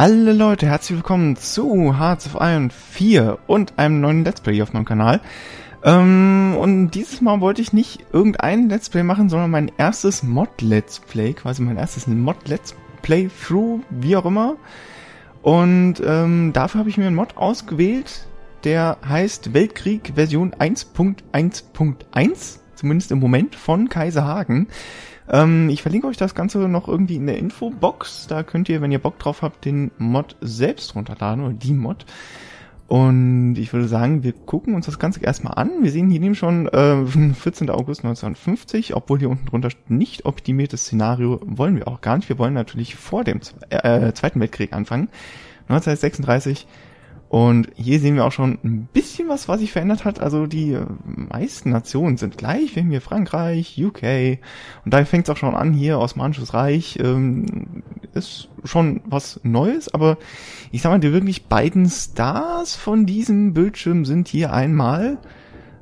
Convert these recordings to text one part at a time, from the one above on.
Alle Leute, herzlich willkommen zu Hearts of Iron 4 und einem neuen Let's Play hier auf meinem Kanal. Ähm, und dieses Mal wollte ich nicht irgendein Let's Play machen, sondern mein erstes Mod-Let's Play, quasi mein erstes Mod-Let's Play-Through, wie auch immer. Und ähm, dafür habe ich mir einen Mod ausgewählt, der heißt Weltkrieg Version 1.1.1, zumindest im Moment von Kaiser Hagen. Ähm, ich verlinke euch das Ganze noch irgendwie in der Infobox. Da könnt ihr, wenn ihr Bock drauf habt, den Mod selbst runterladen oder die Mod. Und ich würde sagen, wir gucken uns das Ganze erstmal an. Wir sehen hier nämlich schon äh, 14. August 1950, obwohl hier unten drunter nicht optimiertes Szenario wollen wir auch gar nicht. Wir wollen natürlich vor dem äh, Zweiten Weltkrieg anfangen. 1936 und hier sehen wir auch schon ein bisschen was, was sich verändert hat. Also die äh, meisten Nationen sind gleich. Wir haben hier Frankreich, UK und da fängt es auch schon an hier, Osmanisches Reich. Ähm, ist schon was Neues, aber ich sag mal, die wirklich beiden Stars von diesem Bildschirm sind hier einmal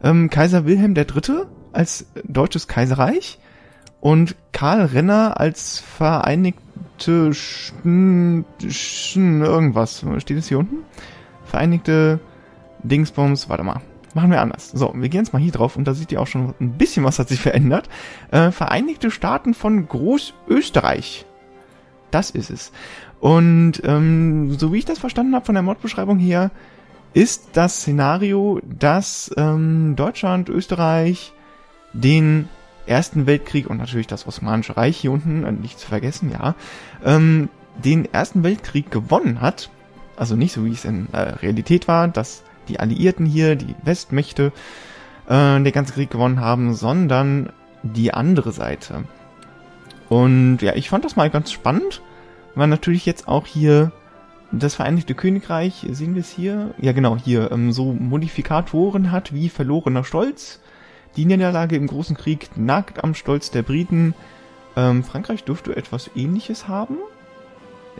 ähm, Kaiser Wilhelm III. als deutsches Kaiserreich und Karl Renner als Vereinigte Sch Sch irgendwas. Steht es hier unten? Vereinigte Dingsbums, warte mal. Machen wir anders. So, wir gehen jetzt mal hier drauf und da seht ihr auch schon ein bisschen was hat sich verändert. Äh, Vereinigte Staaten von Großösterreich. Das ist es. Und ähm, so wie ich das verstanden habe von der Modbeschreibung her, ist das Szenario, dass ähm, Deutschland, Österreich den Ersten Weltkrieg und natürlich das Osmanische Reich hier unten, äh, nicht zu vergessen, ja, ähm, den Ersten Weltkrieg gewonnen hat also nicht so wie es in äh, Realität war, dass die Alliierten hier, die Westmächte, äh, den ganzen Krieg gewonnen haben, sondern die andere Seite. Und ja, ich fand das mal ganz spannend, weil natürlich jetzt auch hier das Vereinigte Königreich, sehen wir es hier? Ja genau, hier ähm, so Modifikatoren hat wie verlorener Stolz. Die Niederlage im Großen Krieg nagt am Stolz der Briten. Ähm, Frankreich dürfte etwas ähnliches haben.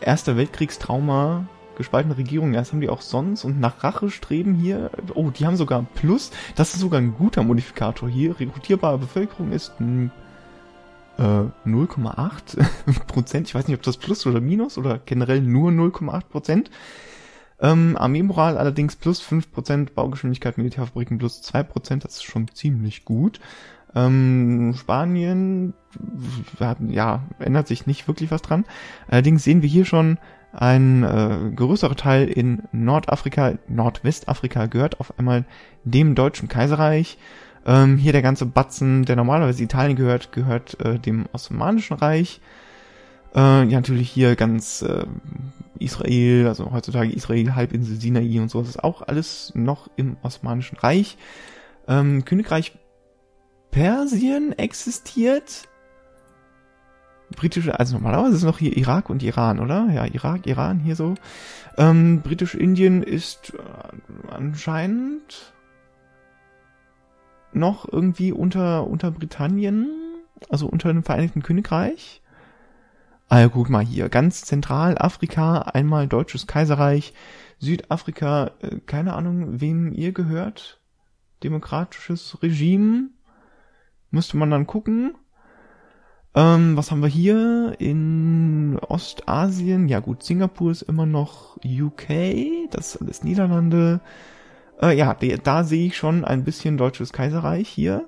Erster Weltkriegstrauma gespaltene Regierung. Ja, das haben die auch sonst. Und nach Rache streben hier, oh, die haben sogar Plus. Das ist sogar ein guter Modifikator hier. Rekrutierbare Bevölkerung ist äh, 0,8 Prozent. Ich weiß nicht, ob das Plus oder Minus oder generell nur 0,8 Prozent. Ähm, Armeemoral allerdings plus 5%, Baugeschwindigkeit, Militärfabriken plus 2%, das ist schon ziemlich gut. Ähm, Spanien, ja, ändert sich nicht wirklich was dran. Allerdings sehen wir hier schon, ein äh, größerer Teil in Nordafrika, Nordwestafrika gehört auf einmal dem Deutschen Kaiserreich. Ähm, hier der ganze Batzen, der normalerweise Italien gehört, gehört äh, dem Osmanischen Reich. Äh, ja, natürlich hier ganz äh, Israel, also heutzutage Israel, Halbinsel Sinai und so, das ist auch alles noch im Osmanischen Reich. Ähm, Königreich Persien existiert britische, also normalerweise ist noch hier Irak und Iran, oder? Ja, Irak, Iran hier so. Ähm, Britisch-Indien ist äh, anscheinend noch irgendwie unter, unter Britannien, also unter dem Vereinigten Königreich. Ah, guck mal hier, ganz Zentralafrika, einmal Deutsches Kaiserreich, Südafrika, äh, keine Ahnung, wem ihr gehört. Demokratisches Regime. Müsste man dann gucken. Ähm, was haben wir hier in Ostasien? Ja gut, Singapur ist immer noch UK, das ist alles Niederlande. Äh, ja, da sehe ich schon ein bisschen deutsches Kaiserreich hier.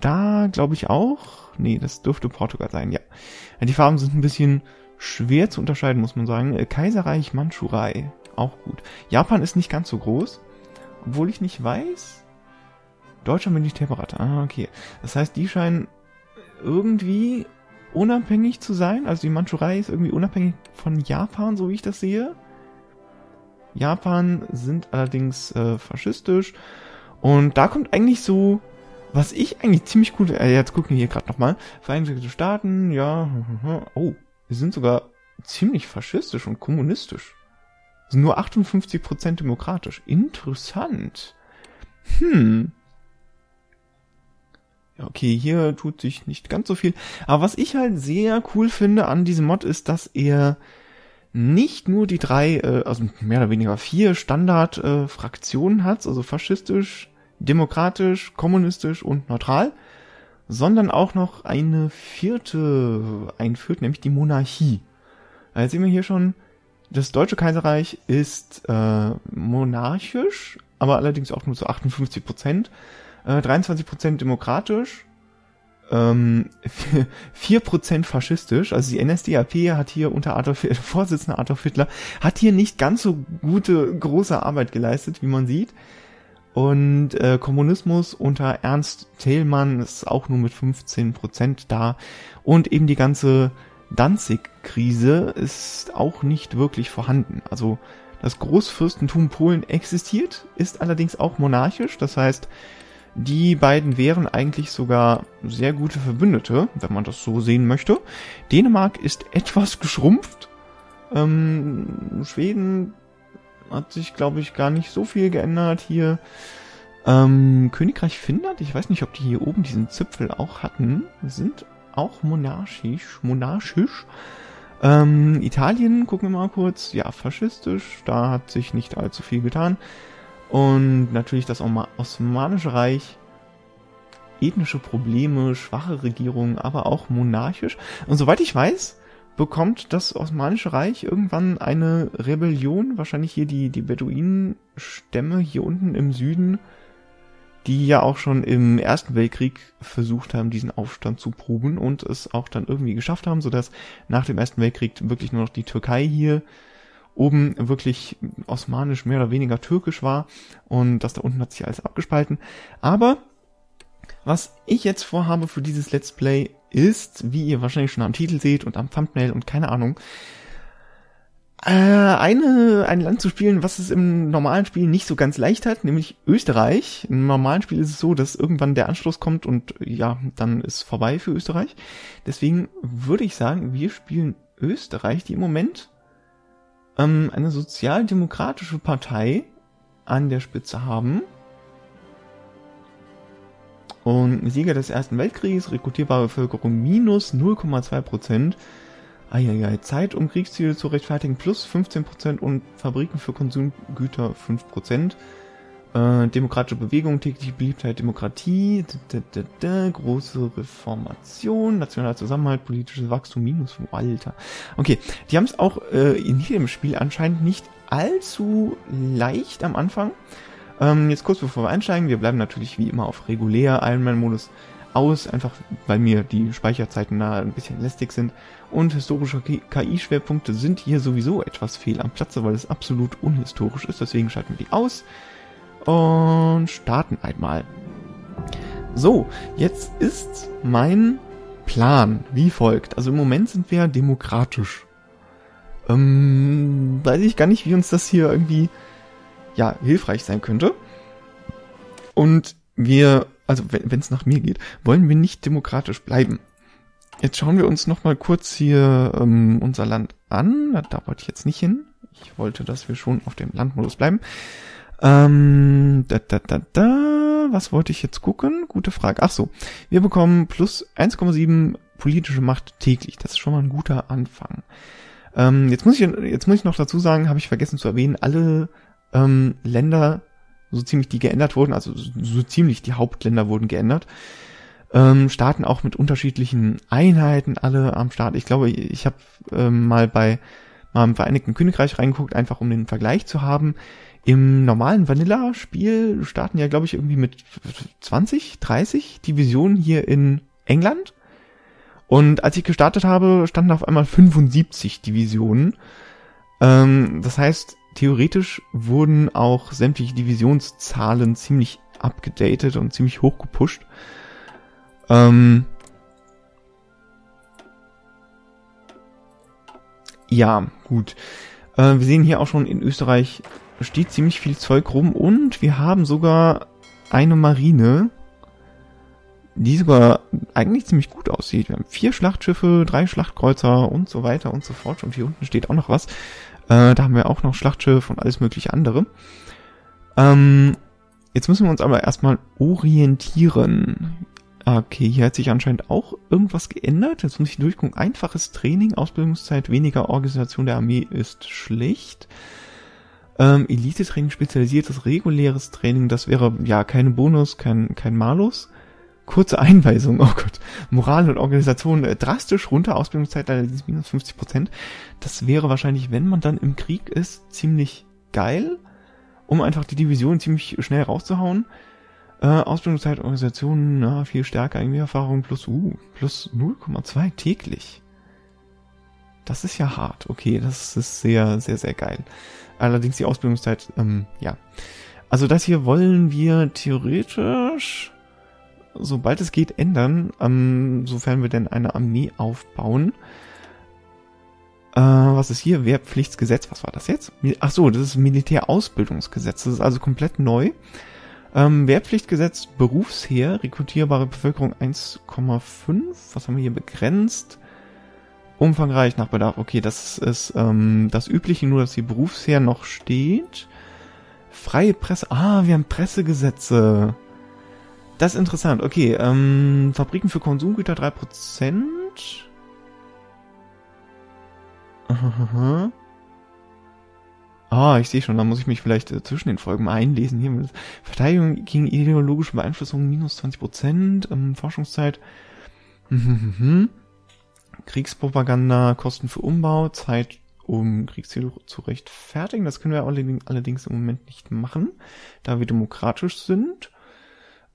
Da glaube ich auch. Nee, das dürfte Portugal sein, ja. Die Farben sind ein bisschen schwer zu unterscheiden, muss man sagen. Äh, Kaiserreich Mandschurei, auch gut. Japan ist nicht ganz so groß, obwohl ich nicht weiß. Deutscher Militärberater, ah, okay. Das heißt, die scheinen irgendwie unabhängig zu sein. Also die Mandschurei ist irgendwie unabhängig von Japan, so wie ich das sehe. Japan sind allerdings äh, faschistisch. Und da kommt eigentlich so, was ich eigentlich ziemlich cool, äh, jetzt gucken wir hier gerade nochmal, Vereinigte Staaten, ja, oh, wir sind sogar ziemlich faschistisch und kommunistisch. Sind nur 58% demokratisch. Interessant. Hm, okay, hier tut sich nicht ganz so viel. Aber was ich halt sehr cool finde an diesem Mod ist, dass er nicht nur die drei, äh, also mehr oder weniger vier Standard-Fraktionen äh, hat, also faschistisch, demokratisch, kommunistisch und neutral, sondern auch noch eine vierte einführt, nämlich die Monarchie. Also sehen wir hier schon das Deutsche Kaiserreich ist äh, monarchisch, aber allerdings auch nur zu 58 Prozent. Äh, 23 Prozent demokratisch, ähm, 4% faschistisch, also die NSDAP hat hier unter Adolf, Vorsitzender Adolf Hitler, hat hier nicht ganz so gute, große Arbeit geleistet, wie man sieht. Und äh, Kommunismus unter Ernst Thälmann ist auch nur mit 15% da. Und eben die ganze Danzig-Krise ist auch nicht wirklich vorhanden. Also das Großfürstentum Polen existiert, ist allerdings auch monarchisch. Das heißt, die beiden wären eigentlich sogar sehr gute Verbündete, wenn man das so sehen möchte. Dänemark ist etwas geschrumpft. Ähm, Schweden hat sich, glaube ich, gar nicht so viel geändert hier. Ähm, Königreich Finnland, ich weiß nicht, ob die hier oben diesen Zipfel auch hatten, sind auch monarchisch, monarchisch. Ähm, Italien, gucken wir mal kurz, ja, faschistisch, da hat sich nicht allzu viel getan. Und natürlich das Osmanische Reich, ethnische Probleme, schwache Regierung, aber auch monarchisch. Und soweit ich weiß, bekommt das Osmanische Reich irgendwann eine Rebellion, wahrscheinlich hier die, die Beduinenstämme hier unten im Süden, die ja auch schon im Ersten Weltkrieg versucht haben, diesen Aufstand zu proben und es auch dann irgendwie geschafft haben, sodass nach dem Ersten Weltkrieg wirklich nur noch die Türkei hier oben wirklich osmanisch mehr oder weniger türkisch war und das da unten hat sich alles abgespalten. Aber was ich jetzt vorhabe für dieses Let's Play ist, wie ihr wahrscheinlich schon am Titel seht und am Thumbnail und keine Ahnung, äh, eine, ein Land zu spielen, was es im normalen Spiel nicht so ganz leicht hat, nämlich Österreich. Im normalen Spiel ist es so, dass irgendwann der Anschluss kommt und ja, dann ist vorbei für Österreich. Deswegen würde ich sagen, wir spielen Österreich, die im Moment ähm, eine sozialdemokratische Partei an der Spitze haben. Und Sieger des Ersten Weltkriegs, rekrutierbare Bevölkerung minus 0,2 Prozent. Eieiei, Zeit, um Kriegsziele zu rechtfertigen, plus 15 Prozent und Fabriken für Konsumgüter 5 Prozent. Äh, demokratische Bewegung, tägliche Beliebtheit, Demokratie, da, da, da, große Reformation, nationaler Zusammenhalt, politisches Wachstum, minus, Alter. Okay, die haben es auch äh, in jedem Spiel anscheinend nicht allzu leicht am Anfang. Ähm, jetzt kurz bevor wir einsteigen, wir bleiben natürlich wie immer auf regulär Ironman-Modus aus, einfach weil mir die Speicherzeiten da ein bisschen lästig sind. Und historische KI-Schwerpunkte sind hier sowieso etwas fehl am Platze, weil es absolut unhistorisch ist. Deswegen schalten wir die aus und starten einmal. So, jetzt ist mein Plan wie folgt. Also im Moment sind wir demokratisch. Ähm, weiß ich gar nicht, wie uns das hier irgendwie ja hilfreich sein könnte. Und wir, also wenn es nach mir geht, wollen wir nicht demokratisch bleiben. Jetzt schauen wir uns noch mal kurz hier ähm, unser Land an. Da wollte ich jetzt nicht hin. Ich wollte, dass wir schon auf dem Landmodus bleiben. Ähm, da, da, da, da, was wollte ich jetzt gucken? Gute Frage. Ach so, wir bekommen plus 1,7 politische Macht täglich. Das ist schon mal ein guter Anfang. Ähm, jetzt muss ich, jetzt muss ich noch dazu sagen, habe ich vergessen zu erwähnen, alle ähm, Länder, so ziemlich die geändert wurden, also so ziemlich die Hauptländer wurden geändert, ähm, starten auch mit unterschiedlichen Einheiten alle am Start. Ich glaube, ich habe ähm, mal bei mal im Vereinigten Königreich reingeguckt, einfach um den Vergleich zu haben. Im normalen Vanilla-Spiel starten ja, glaube ich, irgendwie mit 20, 30 Divisionen hier in England. Und als ich gestartet habe, standen auf einmal 75 Divisionen. Ähm, das heißt, theoretisch wurden auch sämtliche Divisionszahlen ziemlich abgedatet und ziemlich hochgepusht. Ähm, ja, gut. Äh, wir sehen hier auch schon in Österreich steht ziemlich viel Zeug rum und wir haben sogar eine Marine, die sogar eigentlich ziemlich gut aussieht. Wir haben vier Schlachtschiffe, drei Schlachtkreuzer und so weiter und so fort. Und hier unten steht auch noch was. Äh, da haben wir auch noch Schlachtschiff und alles mögliche andere. Ähm, jetzt müssen wir uns aber erstmal orientieren. Okay, hier hat sich anscheinend auch irgendwas geändert. Jetzt muss ich durchgucken. Einfaches Training, Ausbildungszeit, weniger Organisation der Armee ist schlecht. Ähm, Elite-Training, spezialisiertes, reguläres Training, das wäre ja kein Bonus, kein, kein Malus. Kurze Einweisung, oh Gott. Moral und Organisation äh, drastisch runter, Ausbildungszeit allerdings minus 50 Prozent. Das wäre wahrscheinlich, wenn man dann im Krieg ist, ziemlich geil, um einfach die Division ziemlich schnell rauszuhauen. Äh, Ausbildungszeit, Organisation, na, viel stärker, irgendwie Erfahrung plus, uh, plus 0,2 täglich. Das ist ja hart. Okay, das ist sehr, sehr, sehr geil. Allerdings die Ausbildungszeit, ähm, ja. Also das hier wollen wir theoretisch, sobald es geht, ändern, ähm, sofern wir denn eine Armee aufbauen. Äh, was ist hier? Wehrpflichtsgesetz, was war das jetzt? Ach so, das ist Militärausbildungsgesetz. Das ist also komplett neu. Ähm, Wehrpflichtgesetz, Berufsheer, rekrutierbare Bevölkerung 1,5. Was haben wir hier begrenzt? Umfangreich nach Bedarf. Okay, das ist ähm, das Übliche, nur dass hier Berufsheer noch steht. Freie Presse. Ah, wir haben Pressegesetze. Das ist interessant. Okay, ähm, Fabriken für Konsumgüter 3%. Aha. Ah, ich sehe schon, da muss ich mich vielleicht äh, zwischen den Folgen mal einlesen. Hier, Verteidigung gegen ideologische Beeinflussung minus 20%, ähm, Forschungszeit. Kriegspropaganda, Kosten für Umbau, Zeit, um Kriegsziele zu rechtfertigen. Das können wir allerdings im Moment nicht machen, da wir demokratisch sind.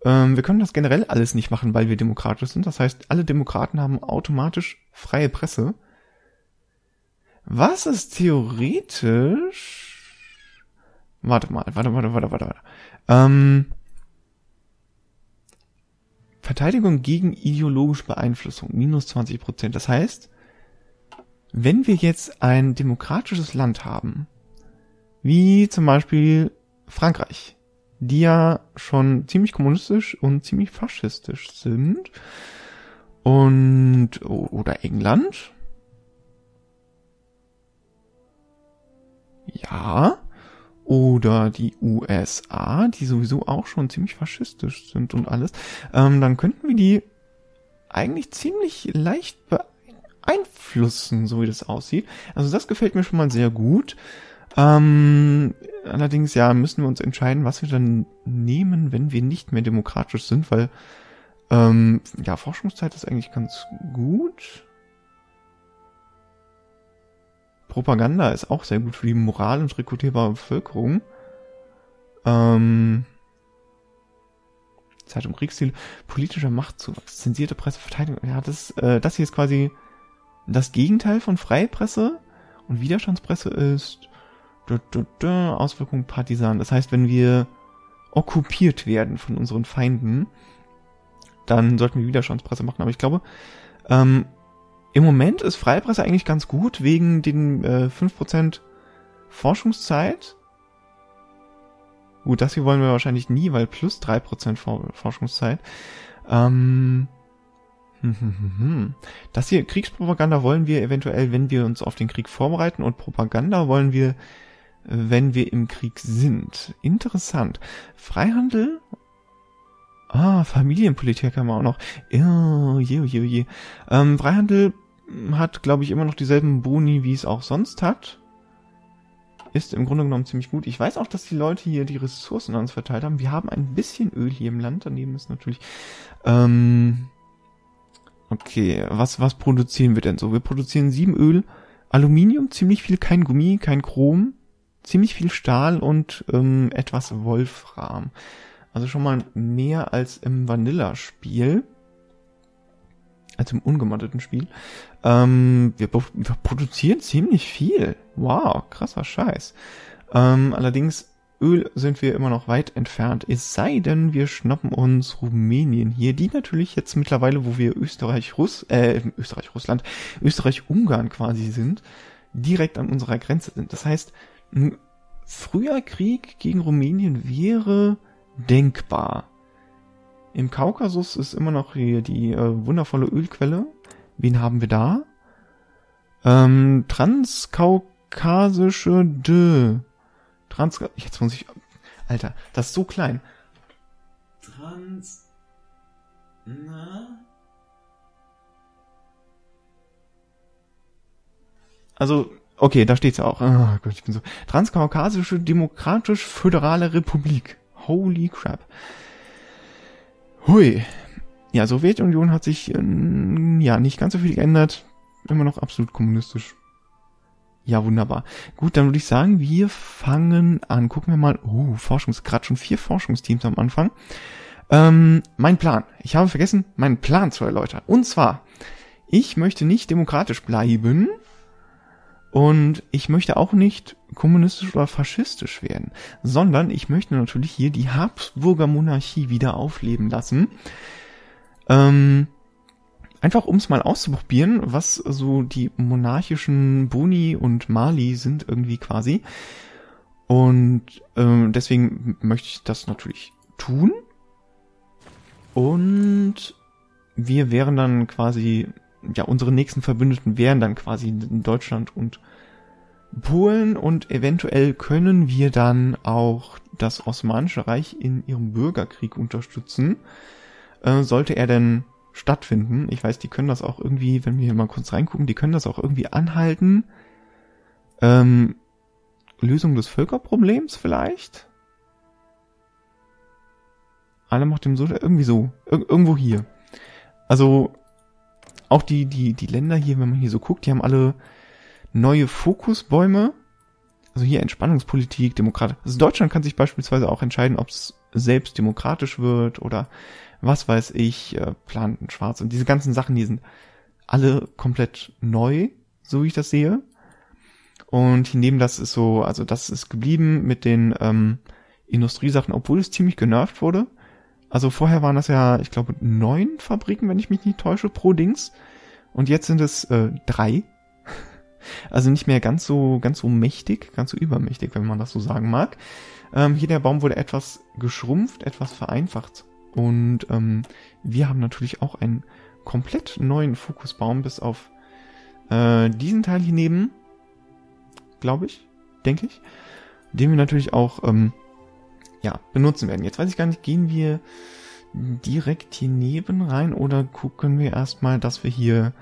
Ähm, wir können das generell alles nicht machen, weil wir demokratisch sind. Das heißt, alle Demokraten haben automatisch freie Presse. Was ist theoretisch Warte mal, warte, warte, warte, warte. warte. Ähm, Verteidigung gegen ideologische Beeinflussung, minus 20 Prozent. Das heißt, wenn wir jetzt ein demokratisches Land haben, wie zum Beispiel Frankreich, die ja schon ziemlich kommunistisch und ziemlich faschistisch sind, und, oder England, ja, oder die USA, die sowieso auch schon ziemlich faschistisch sind und alles, ähm, dann könnten wir die eigentlich ziemlich leicht beeinflussen, so wie das aussieht. Also das gefällt mir schon mal sehr gut. Ähm, allerdings, ja, müssen wir uns entscheiden, was wir dann nehmen, wenn wir nicht mehr demokratisch sind, weil ähm, ja, Forschungszeit ist eigentlich ganz gut. Propaganda ist auch sehr gut für die Moral und rekrutierbare Bevölkerung. Ähm, Zeitung Kriegsziel, politischer Machtzuwachs, zensierte Presse, Verteidigung. Ja, das, äh, das hier ist quasi das Gegenteil von Freie Presse und Widerstandspresse ist da, da, da, Auswirkungen Partisan. Das heißt, wenn wir okkupiert werden von unseren Feinden, dann sollten wir Widerstandspresse machen. Aber ich glaube, ähm, im Moment ist Freipresse eigentlich ganz gut wegen den äh, 5% Forschungszeit. Gut, das hier wollen wir wahrscheinlich nie, weil plus 3% Forschungszeit. Ähm, hm, hm, hm, das hier, Kriegspropaganda wollen wir eventuell, wenn wir uns auf den Krieg vorbereiten und Propaganda wollen wir, wenn wir im Krieg sind. Interessant. Freihandel Ah, Familienpolitik haben wir auch noch. Oh, je, je, je. Ähm, Freihandel hat, glaube ich, immer noch dieselben Boni, wie es auch sonst hat. Ist im Grunde genommen ziemlich gut. Ich weiß auch, dass die Leute hier die Ressourcen an uns verteilt haben. Wir haben ein bisschen Öl hier im Land. Daneben ist natürlich... Ähm, okay, was, was produzieren wir denn so? Wir produzieren sieben Öl, Aluminium, ziemlich viel, kein Gummi, kein Chrom, ziemlich viel Stahl und ähm, etwas Wolfram. Also schon mal mehr als im Vanilla-Spiel als im ungemoddeten Spiel. Ähm, wir, wir, produzieren ziemlich viel. Wow, krasser Scheiß. Ähm, allerdings Öl sind wir immer noch weit entfernt. Es sei denn, wir schnappen uns Rumänien hier, die natürlich jetzt mittlerweile, wo wir Österreich, Russ, äh, Österreich, Russland, Österreich, Ungarn quasi sind, direkt an unserer Grenze sind. Das heißt, ein früher Krieg gegen Rumänien wäre denkbar. Im Kaukasus ist immer noch hier die äh, wundervolle Ölquelle. Wen haben wir da? Ähm, transkaukasische D. Trans... Jetzt muss ich... Alter, das ist so klein. Trans... Na? Also, okay, da steht's ja auch. Oh Gott, ich bin so. Transkaukasische Demokratisch-Föderale Republik. Holy crap. Hui. Ja, Sowjetunion hat sich äh, ja nicht ganz so viel geändert. Immer noch absolut kommunistisch. Ja, wunderbar. Gut, dann würde ich sagen, wir fangen an. Gucken wir mal. Oh, Forschungs, gerade schon vier Forschungsteams am Anfang. Ähm, mein Plan. Ich habe vergessen, meinen Plan zu erläutern. Und zwar, ich möchte nicht demokratisch bleiben und ich möchte auch nicht kommunistisch oder faschistisch werden, sondern ich möchte natürlich hier die Habsburger Monarchie wieder aufleben lassen. Ähm, einfach um es mal auszuprobieren, was so die monarchischen Boni und Mali sind irgendwie quasi. Und ähm, deswegen möchte ich das natürlich tun. Und wir wären dann quasi, ja, unsere nächsten Verbündeten wären dann quasi in Deutschland und Polen und eventuell können wir dann auch das Osmanische Reich in ihrem Bürgerkrieg unterstützen. Äh, sollte er denn stattfinden. Ich weiß, die können das auch irgendwie, wenn wir hier mal kurz reingucken, die können das auch irgendwie anhalten. Ähm, Lösung des Völkerproblems vielleicht? Alle macht dem so, irgendwie so, ir irgendwo hier. Also, auch die, die, die Länder hier, wenn man hier so guckt, die haben alle neue Fokusbäume. Also hier Entspannungspolitik, Demokrat. Also Deutschland kann sich beispielsweise auch entscheiden, ob es selbst demokratisch wird oder was weiß ich, äh, Planten schwarz und diese ganzen Sachen, die sind alle komplett neu, so wie ich das sehe. Und neben das ist so, also das ist geblieben mit den ähm, Industriesachen, obwohl es ziemlich genervt wurde. Also vorher waren das ja, ich glaube, neun Fabriken, wenn ich mich nicht täusche, pro Dings. Und jetzt sind es äh, drei. Also nicht mehr ganz so, ganz so mächtig, ganz so übermächtig, wenn man das so sagen mag. Ähm, hier der Baum wurde etwas geschrumpft, etwas vereinfacht. Und ähm, wir haben natürlich auch einen komplett neuen Fokusbaum, bis auf äh, diesen Teil hier neben, glaube ich, denke ich, den wir natürlich auch ähm, ja benutzen werden. Jetzt weiß ich gar nicht, gehen wir direkt hier neben rein oder gucken wir erstmal, dass wir hier,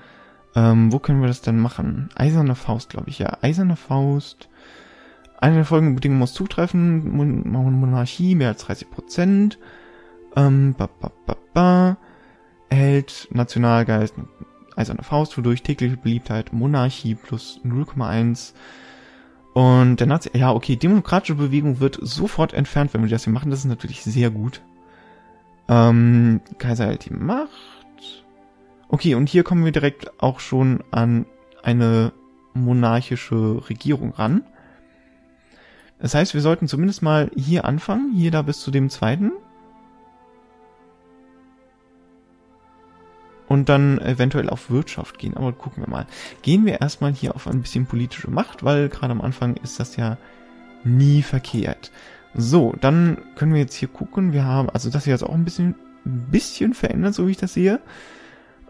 ähm, wo können wir das denn machen? Eiserne Faust, glaube ich, ja. Eiserne Faust. Eine der folgenden Bedingungen muss zutreffen. Monarchie mehr als 30 Prozent. Ähm, ba, ba, ba, ba, erhält Nationalgeist Eiserne Faust, wodurch tägliche Beliebtheit Monarchie plus 0,1 und der Nazi, ja, okay, demokratische Bewegung wird sofort entfernt, wenn wir das hier machen. Das ist natürlich sehr gut. Ähm, Kaiser hält die Macht. Okay, und hier kommen wir direkt auch schon an eine monarchische Regierung ran. Das heißt, wir sollten zumindest mal hier anfangen, hier da bis zu dem zweiten. Und dann eventuell auf Wirtschaft gehen. Aber gucken wir mal. Gehen wir erstmal hier auf ein bisschen politische Macht, weil gerade am Anfang ist das ja nie verkehrt. So, dann können wir jetzt hier gucken. Wir haben, also das hier jetzt auch ein bisschen, bisschen verändert, so wie ich das sehe.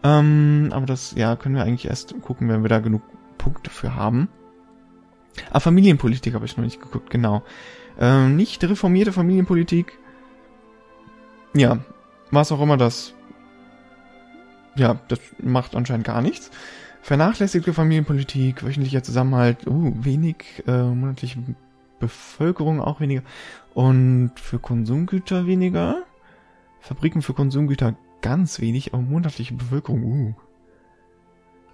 Ähm, aber das, ja, können wir eigentlich erst gucken, wenn wir da genug Punkte für haben. Ah, Familienpolitik habe ich noch nicht geguckt, genau. Ähm, nicht reformierte Familienpolitik. Ja, was auch immer das ja, das macht anscheinend gar nichts. Vernachlässigte Familienpolitik, wöchentlicher Zusammenhalt, uh, wenig, äh, monatliche Bevölkerung auch weniger. Und für Konsumgüter weniger. Fabriken für Konsumgüter ganz wenig, aber monatliche Bevölkerung, uh.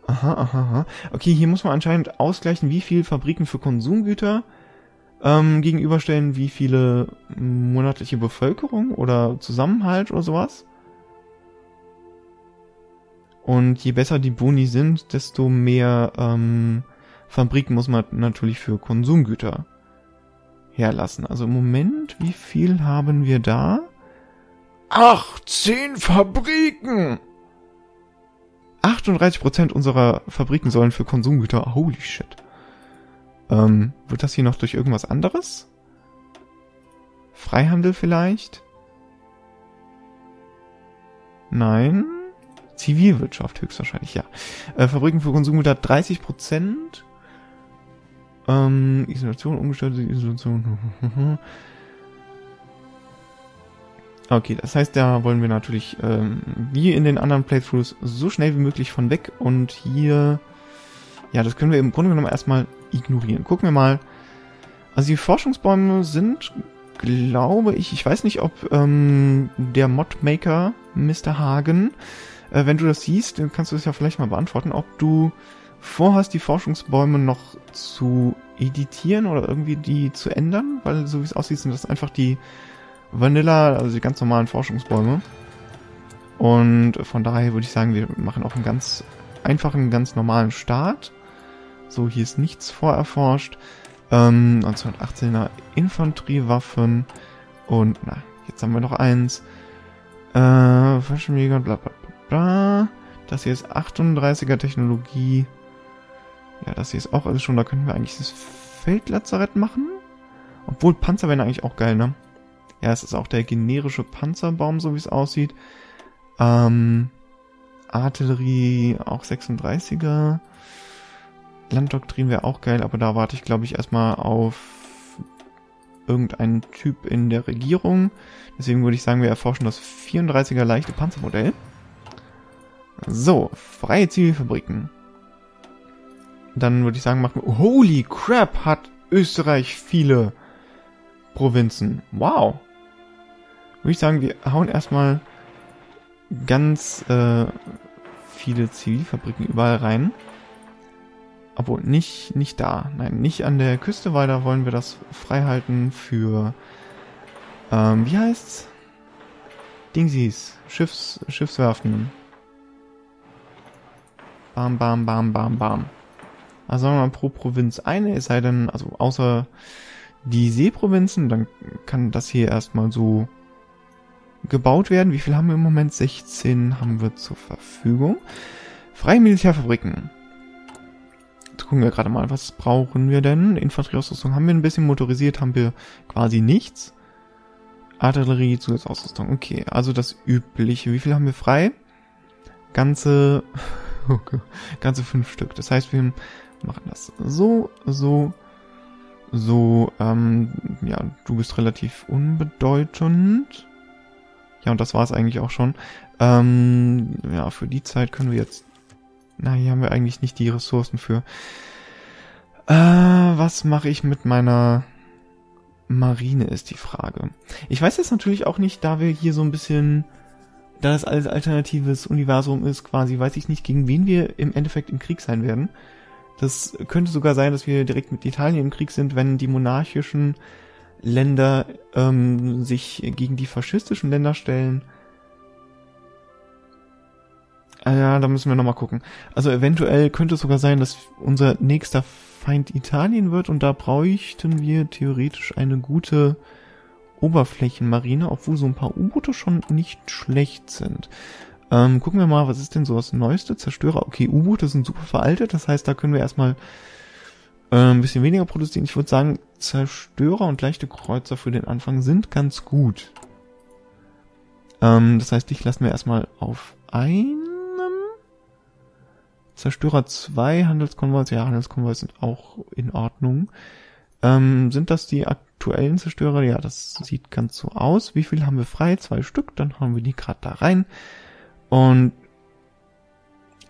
Aha, aha, aha. Okay, hier muss man anscheinend ausgleichen, wie viel Fabriken für Konsumgüter ähm, gegenüberstellen, wie viele monatliche Bevölkerung oder Zusammenhalt oder sowas. Und je besser die Boni sind, desto mehr ähm, Fabriken muss man natürlich für Konsumgüter herlassen. Also im Moment, wie viel haben wir da? 18 Fabriken! 38% unserer Fabriken sollen für Konsumgüter. Holy shit. Ähm, wird das hier noch durch irgendwas anderes? Freihandel vielleicht? Nein. Zivilwirtschaft höchstwahrscheinlich, ja. Äh, Fabriken für Konsumgüter 30 Prozent. Ähm, Isolation, umgestellte Isolation. okay, das heißt, da wollen wir natürlich, ähm, wie in den anderen Playthroughs, so schnell wie möglich von weg. Und hier, ja, das können wir im Grunde genommen erstmal ignorieren. Gucken wir mal. Also die Forschungsbäume sind, glaube ich, ich weiß nicht, ob ähm, der Modmaker Mr. Hagen. Äh, wenn du das siehst, kannst du es ja vielleicht mal beantworten, ob du vorhast, die Forschungsbäume noch zu editieren oder irgendwie die zu ändern, weil so wie es aussieht, sind das einfach die Vanilla, also die ganz normalen Forschungsbäume. Und von daher würde ich sagen, wir machen auch einen ganz einfachen, ganz normalen Start. So, hier ist nichts vorerforscht. Ähm, 1918er Infanteriewaffen. Und, na, jetzt haben wir noch eins. Äh, Fallschirmjäger, bla bla bla bla. Das hier ist 38er Technologie. Ja, das hier ist auch alles schon, da könnten wir eigentlich das Feldlazarett machen. Obwohl Panzer wären eigentlich auch geil, ne? Ja, es ist auch der generische Panzerbaum, so wie es aussieht. Ähm, Artillerie auch 36er. Landdoktrin wäre auch geil, aber da warte ich, glaube ich, erstmal auf irgendeinen Typ in der Regierung. Deswegen würde ich sagen, wir erforschen das 34er leichte Panzermodell. So, freie Zivilfabriken. Dann würde ich sagen, machen wir... Holy crap, hat Österreich viele Provinzen. Wow. Würde ich sagen, wir hauen erstmal ganz äh, viele Zivilfabriken überall rein. Obwohl, nicht, nicht da. Nein, nicht an der Küste, weil da wollen wir das freihalten für, ähm, wie heißt's? Dingsies. Schiffs, Schiffswerften. Bam, bam, bam, bam, bam. Also sagen wir mal pro Provinz eine, es sei denn, also außer die Seeprovinzen, dann kann das hier erstmal so gebaut werden. Wie viel haben wir im Moment? 16 haben wir zur Verfügung. Freie Militärfabriken. Jetzt gucken wir gerade mal, was brauchen wir denn? Infanterieausrüstung haben wir ein bisschen, motorisiert haben wir quasi nichts. Artillerie, Zusatzausrüstung. Okay, also das übliche. Wie viel haben wir frei? Ganze, okay, ganze fünf Stück. Das heißt, wir machen das so, so, so. Ähm, ja, du bist relativ unbedeutend. Ja, und das war es eigentlich auch schon. Ähm, ja, für die Zeit können wir jetzt... Na, hier haben wir eigentlich nicht die Ressourcen für. Äh, was mache ich mit meiner Marine, ist die Frage. Ich weiß jetzt natürlich auch nicht, da wir hier so ein bisschen... Da das alles alternatives Universum ist, quasi, weiß ich nicht, gegen wen wir im Endeffekt im Krieg sein werden. Das könnte sogar sein, dass wir direkt mit Italien im Krieg sind, wenn die monarchischen Länder ähm, sich gegen die faschistischen Länder stellen. Ah ja, da müssen wir nochmal gucken. Also eventuell könnte es sogar sein, dass unser nächster Feind Italien wird und da bräuchten wir theoretisch eine gute Oberflächenmarine, obwohl so ein paar U-Boote schon nicht schlecht sind. Ähm, gucken wir mal, was ist denn so das neueste? Zerstörer. Okay, U-Boote sind super veraltet, das heißt, da können wir erstmal äh, ein bisschen weniger produzieren. Ich würde sagen, Zerstörer und leichte Kreuzer für den Anfang sind ganz gut. Ähm, das heißt, dich lassen wir erstmal auf einem. Zerstörer 2, Handelskonvois, ja, Handelskonvois sind auch in Ordnung. Ähm, sind das die aktuellen Zerstörer? Ja, das sieht ganz so aus. Wie viel haben wir frei? Zwei Stück, dann haben wir die gerade da rein. Und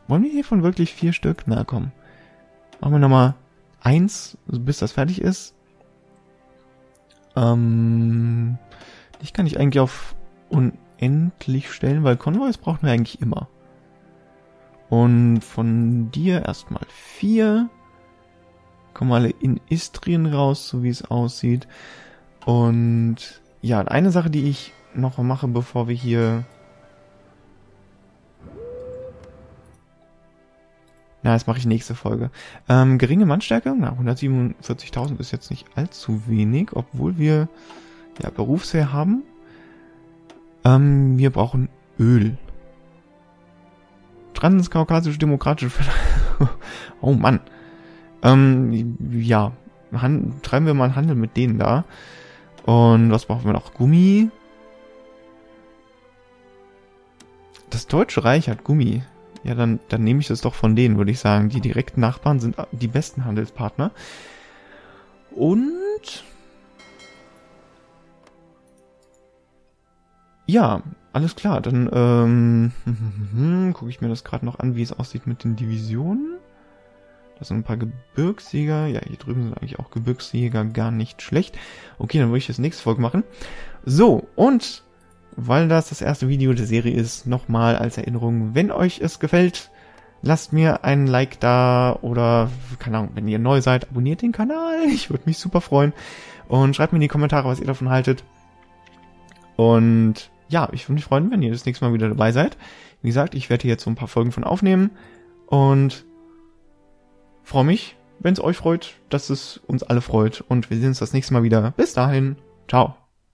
wollen wir hiervon wirklich vier Stück? Na komm. Machen wir nochmal eins, bis das fertig ist. Ähm, ich kann ich eigentlich auf unendlich stellen, weil Konvois brauchen wir eigentlich immer. Und von dir erstmal vier. Kommen alle in Istrien raus, so wie es aussieht. Und ja, eine Sache, die ich noch mache, bevor wir hier Na, das mache ich nächste Folge. Ähm, geringe Mannstärke, na, 147.000 ist jetzt nicht allzu wenig, obwohl wir ja Berufsheer haben. Ähm, wir brauchen Öl. Transkaukasische Demokratische Oh Mann. Ähm, ja, Han treiben wir mal Handel mit denen da. Und was brauchen wir noch? Gummi. Das Deutsche Reich hat Gummi. Ja, dann, dann nehme ich das doch von denen, würde ich sagen. Die direkten Nachbarn sind die besten Handelspartner. Und ja, alles klar. Dann ähm, gucke ich mir das gerade noch an, wie es aussieht mit den Divisionen. Das ein paar Gebirgsjäger. Ja, hier drüben sind eigentlich auch Gebirgsjäger gar nicht schlecht. Okay, dann würde ich das nächste Folge machen. So, und weil das das erste Video der Serie ist, nochmal als Erinnerung, wenn euch es gefällt, lasst mir einen Like da oder, keine Ahnung, wenn ihr neu seid, abonniert den Kanal. Ich würde mich super freuen. Und schreibt mir in die Kommentare, was ihr davon haltet. Und ja, ich würde mich freuen, wenn ihr das nächste Mal wieder dabei seid. Wie gesagt, ich werde hier jetzt so ein paar Folgen von aufnehmen und freue mich, wenn es euch freut, dass es uns alle freut. Und wir sehen uns das nächste Mal wieder. Bis dahin. Ciao.